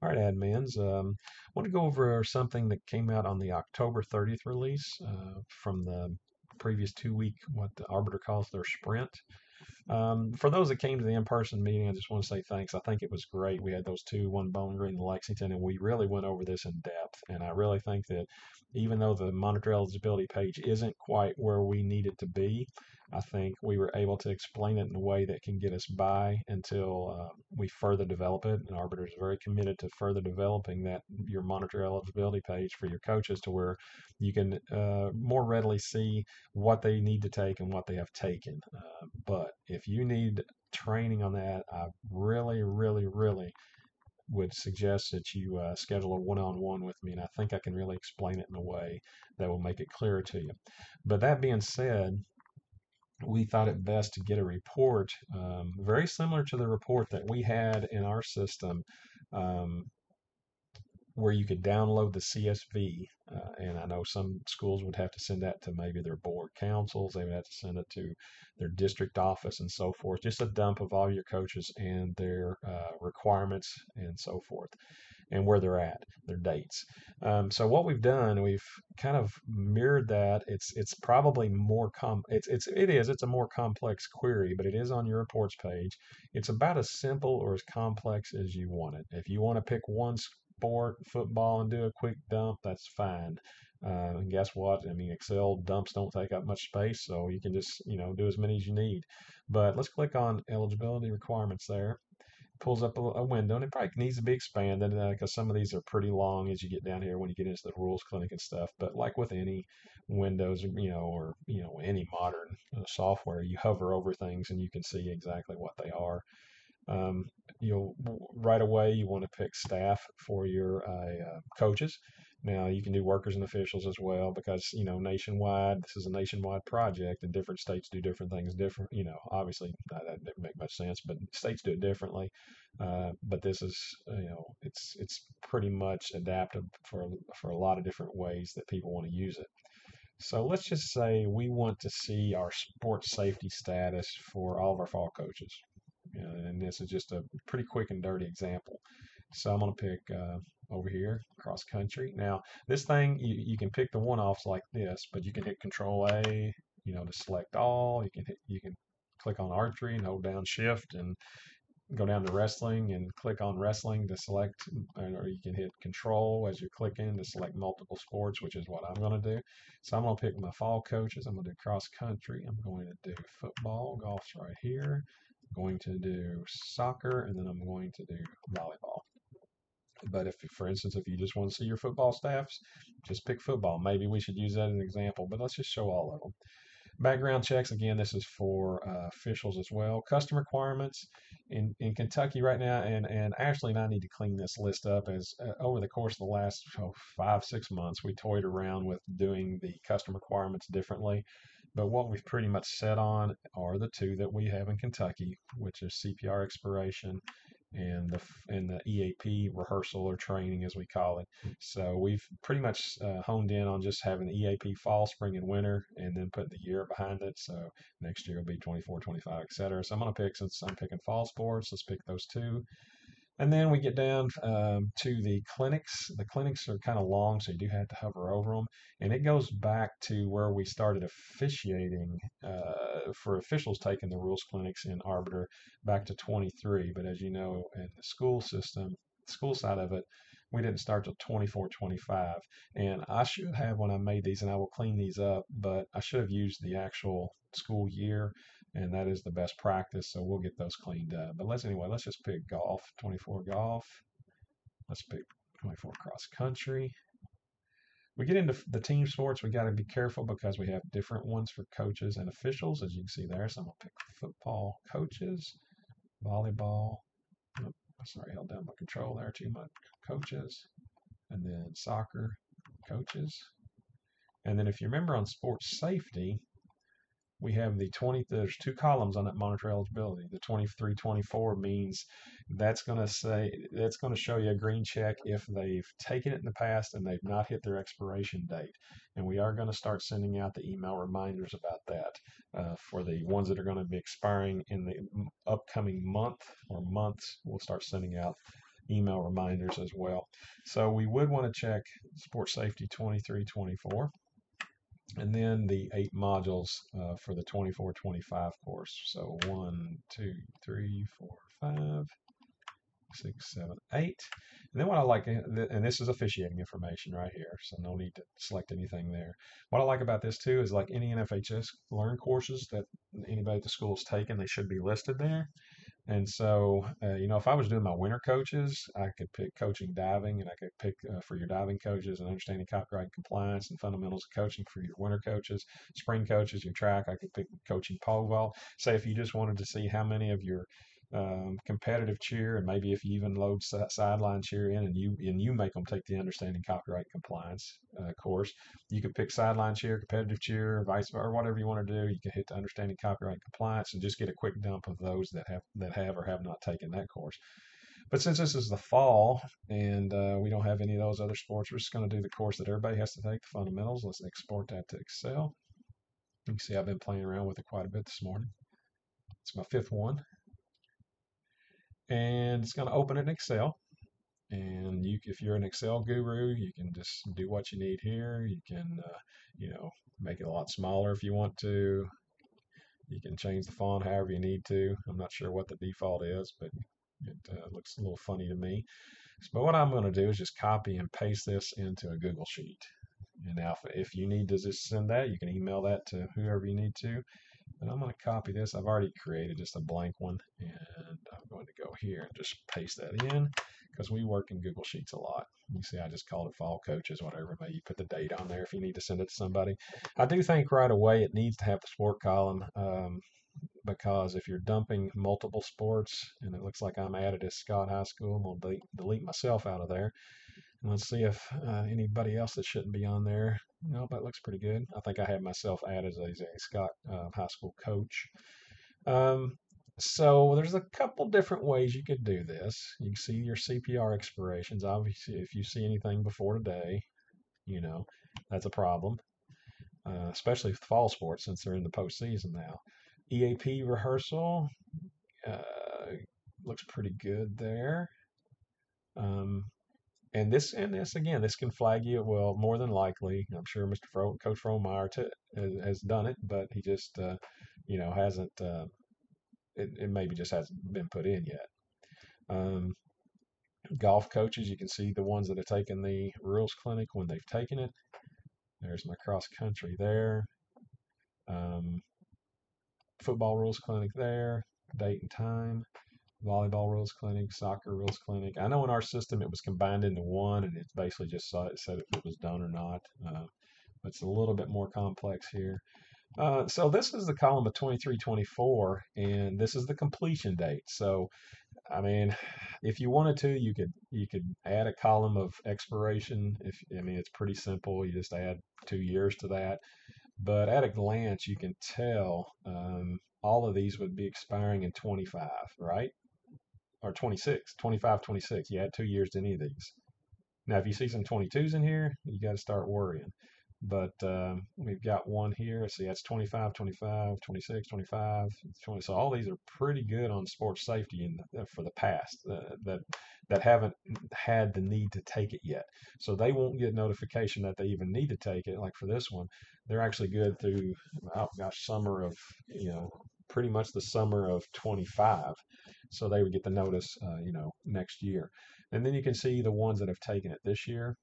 All right, admins. Um, I want to go over something that came out on the October 30th release uh, from the previous two week, what the arbiter calls their sprint. Um, for those that came to the in-person meeting, I just want to say thanks. I think it was great. We had those two, one Bowling Green and Lexington, and we really went over this in depth. And I really think that even though the monitor eligibility page isn't quite where we need it to be, I think we were able to explain it in a way that can get us by until uh, we further develop it. And Arbiter is very committed to further developing that your monitor eligibility page for your coaches to where you can uh, more readily see what they need to take and what they have taken. Uh, but if you need training on that, I really, really, really would suggest that you uh, schedule a one-on-one with me, and I think I can really explain it in a way that will make it clearer to you. But that being said, we thought it best to get a report um, very similar to the report that we had in our system um, where you could download the CSV. Uh, and I know some schools would have to send that to maybe their board councils, they would have to send it to their district office and so forth. Just a dump of all your coaches and their uh, requirements and so forth and where they're at, their dates. Um, so what we've done, we've kind of mirrored that. It's it's probably more com it's it's it is it's a more complex query, but it is on your reports page. It's about as simple or as complex as you want it. If you want to pick one sport, football, and do a quick dump, that's fine. Uh, and guess what? I mean, Excel dumps don't take up much space, so you can just you know do as many as you need. But let's click on eligibility requirements there pulls up a, a, window and it probably needs to be expanded because uh, some of these are pretty long as you get down here when you get into the rules clinic and stuff but like with any windows you know or you know any modern uh, software you hover over things and you can see exactly what they are um, you'll right away you want to pick staff for your uh, uh coaches now you can do workers and officials as well because you know nationwide this is a nationwide project and different states do different things different. You know, obviously that, didn't make much sense, but states do it differently. Uh, but this is you know it's it's pretty much adaptive for for a lot of different ways that people want to use it. So let's just say we want to see our sports safety status for all of our fall coaches. And this is just a pretty quick and dirty example. So I'm going to pick uh, over here, cross country. Now, this thing, you, you can pick the one-offs like this, but you can hit Control A, you know, to select all. You can hit, you can click on archery and hold down Shift and go down to wrestling and click on wrestling to select, or you can hit Control as you're clicking to select multiple sports, which is what I'm going to do. So I'm going to pick my fall coaches. I'm going to do cross country. I'm going to do football. Golf's right here. Going to do soccer, and then I'm going to do volleyball. But if, for instance, if you just want to see your football staffs, just pick football. Maybe we should use that as an example, but let's just show all of them. Background checks, again, this is for uh, officials as well. Custom requirements in, in Kentucky right now, and, and Ashley and I need to clean this list up as uh, over the course of the last oh, five, six months, we toyed around with doing the custom requirements differently. But what we've pretty much set on are the two that we have in Kentucky, which is CPR expiration and the and the EAP rehearsal or training as we call it. So we've pretty much uh, honed in on just having the EAP fall, spring, and winter, and then put the year behind it. So next year will be 24, 25, etc. So I'm gonna pick since I'm picking fall sports. Let's pick those two. And then we get down um, to the clinics. The clinics are kind of long, so you do have to hover over them. And it goes back to where we started officiating uh, for officials taking the rules clinics in Arbiter back to 23. But as you know, in the school system, school side of it, we didn't start till 24, 25. And I should have when I made these, and I will clean these up, but I should have used the actual school year and that is the best practice. So we'll get those cleaned up. But let's anyway, let's just pick golf, 24 golf. Let's pick 24 cross country. We get into the team sports, we got to be careful because we have different ones for coaches and officials, as you can see there. So I'm going to pick football coaches, volleyball. Oh, sorry, held down my control there too much. Coaches, and then soccer coaches. And then if you remember on sports safety, we have the 20 there's two columns on that monitor eligibility. The 2324 means that's going to say that's going to show you a green check if they've taken it in the past and they've not hit their expiration date. And we are going to start sending out the email reminders about that uh, for the ones that are going to be expiring in the upcoming month or months. We'll start sending out email reminders as well. So we would want to check Sports Safety 2324 and then the eight modules uh, for the 24-25 course. So one, two, three, four, five, six, seven, eight. And then what I like, and this is officiating information right here, so no need to select anything there. What I like about this too is like any NFHS Learn courses that anybody at the school has taken, they should be listed there. And so, uh, you know, if I was doing my winter coaches, I could pick coaching diving, and I could pick uh, for your diving coaches and understanding copyright compliance and fundamentals of coaching for your winter coaches. Spring coaches, your track, I could pick coaching pole vault. Say if you just wanted to see how many of your um, competitive cheer, and maybe if you even load sideline cheer in, and you and you make them take the understanding copyright compliance uh, course, you could pick sideline cheer, competitive cheer, vice versa, or whatever you want to do. You can hit the understanding copyright compliance and just get a quick dump of those that have that have or have not taken that course. But since this is the fall and uh, we don't have any of those other sports, we're just going to do the course that everybody has to take, the fundamentals. Let's export that to Excel. You can see I've been playing around with it quite a bit this morning. It's my fifth one and it's going to open in Excel. And you, if you're an Excel guru, you can just do what you need here. You can, uh, you know, make it a lot smaller if you want to. You can change the font however you need to. I'm not sure what the default is, but it uh, looks a little funny to me. But what I'm going to do is just copy and paste this into a Google Sheet. And now, if, if you need to just send that, you can email that to whoever you need to. And I'm going to copy this. I've already created just a blank one. And I'm going to go here and just paste that in because we work in Google Sheets a lot. You see, I just called it Fall Coaches, whatever. Maybe you put the date on there if you need to send it to somebody. I do think right away it needs to have the sport column um, because if you're dumping multiple sports, and it looks like I'm added as Scott High School, I'm going to delete, myself out of there. Let's see if uh, anybody else that shouldn't be on there. No, that looks pretty good. I think I had myself added as a Scott uh, high school coach. Um, so there's a couple different ways you could do this. You can see your CPR expirations. Obviously, if you see anything before today, you know that's a problem, uh, especially with fall sports since they're in the postseason now. EAP rehearsal uh, looks pretty good there. Um, and this and this again, this can flag you. Well, more than likely, I'm sure Mr. Fro, Coach Fromeyer t- has done it, but he just uh, you know hasn't. Uh, it, it, maybe just hasn't been put in yet. Um, golf coaches, you can see the ones that have taken the rules clinic when they've taken it. There's my cross country there. Um, football rules clinic there. Date and time volleyball rules clinic, soccer rules clinic. I know in our system it was combined into one, and it's basically just said if it was done or not. Uh, but it's a little bit more complex here. Uh, so this is the column of 2324, and this is the completion date. So, I mean, if you wanted to, you could you could add a column of expiration. If I mean, it's pretty simple. You just add two years to that. But at a glance, you can tell um, all of these would be expiring in 25, right? Or 26, 25, 26. You add two years to any of these. Now, if you see some 22s in here, you got to start worrying. But um, we've got one here. See, that's 25, 25, 26, 25, 20. So all these are pretty good on sports safety in the, uh, for the past uh, that that haven't had the need to take it yet. So they won't get notification that they even need to take it. Like for this one, they're actually good through oh gosh, summer of you know pretty much the summer of 25. So they would get the notice, uh, you know, next year. And then you can see the ones that have taken it this year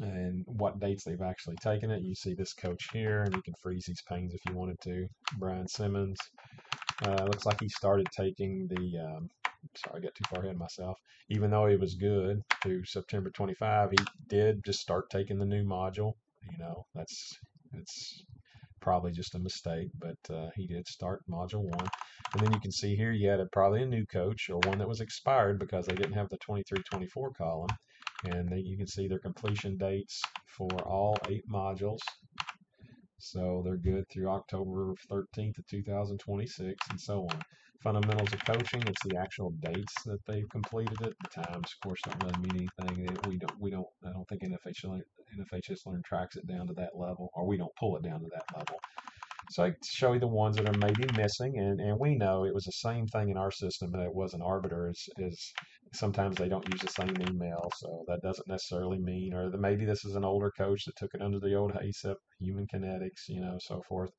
and what dates they've actually taken it. You see this coach here, and you can freeze these panes if you wanted to. Brian Simmons. Uh, looks like he started taking the. Um, sorry, I got too far ahead of myself. Even though he was good through September 25, he did just start taking the new module. You know, that's it's probably just a mistake, but uh, he did start module one. And then you can see here you had a, probably a new coach or one that was expired because they didn't have the 2324 column. And then you can see their completion dates for all eight modules. So they're good through October 13th of 2026 and so on. Fundamentals of coaching, it's the actual dates that they've completed it. The times, of course, don't really mean anything. We don't, we don't, I don't think NFH, NFHS Learn tracks it down to that level, or we don't pull it down to that level. So I show you the ones that are maybe missing, and, and we know it was the same thing in our system that it was an arbiter is sometimes they don't use the same email, so that doesn't necessarily mean, or that maybe this is an older coach that took it under the old HACCP, human kinetics, you know, so forth.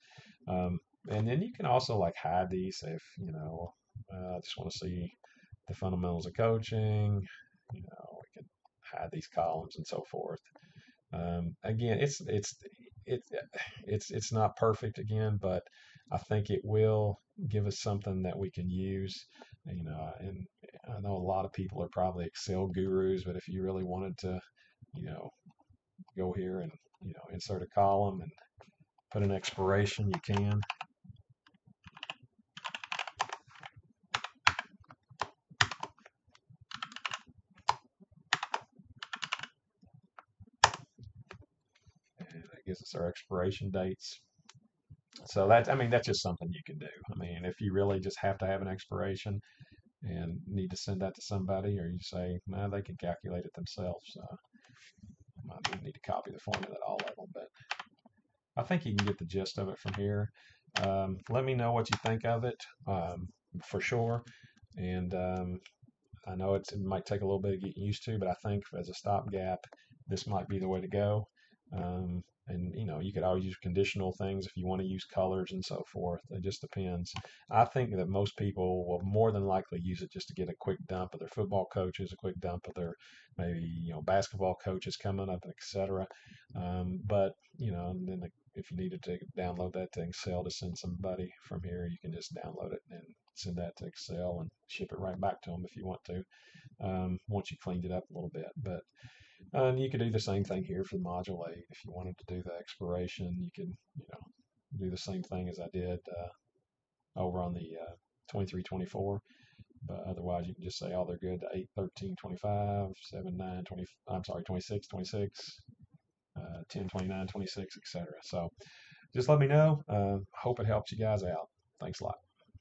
Um, and then you can also like hide these if, you know, uh, I just want to see the fundamentals of coaching, you know, we can hide these columns and so forth. Um, again, it's, it's, it's, it's, it's not perfect again, but I think it will give us something that we can use you know, and I know a lot of people are probably Excel gurus, but if you really wanted to, you know, go here and, you know, insert a column and put an expiration, you can. And that gives us our expiration dates. So that's, I mean that's just something you can do. I mean if you really just have to have an expiration and need to send that to somebody, or you say no, they can calculate it themselves. Uh, might need to copy the formula at all level, but I think you can get the gist of it from here. Um, let me know what you think of it um, for sure. And um, I know it might take a little bit of getting used to, but I think as a stopgap, this might be the way to go. Um, and you know you could always use conditional things if you want to use colors and so forth. It just depends. I think that most people will more than likely use it just to get a quick dump of their football coaches a quick dump of their maybe you know basketball coaches coming up etc um, but you know and then the, if you needed to download that to excel to send somebody from here you can just download it and send that to excel and ship it right back to them if you want to um, once you cleaned it up a little bit. But and you could do the same thing here for the module 8. If you wanted to do the expiration, you could, you know, do the same thing as I did uh, over on the uh, 2324. But otherwise, you can just say, oh, they're good to 8, 13, 25, 7, 9, 20, I'm sorry, 26, 26, uh, 10, 29, 26, etc. So just let me know. Uh, hope it helps you guys out. Thanks a lot.